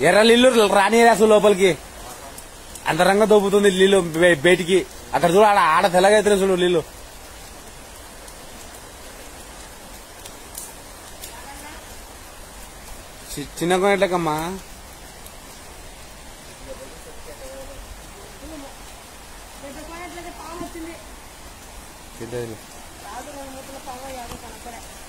ఎర్ర నీళ్ళు రానిరాసు లోపలికి. అంతరంగా దొబ్బుతుంది నీళ్ళు బయటికి. అక్కడ చూడు ఆడ ఆడ తెల్లగా అయితే చూడు నీళ్ళు చి- చిన్న కొనట్లకమ్మా పెద్ద పాము వచ్చింది. పెద్దది. రెండు పాము యాభై కనపడే.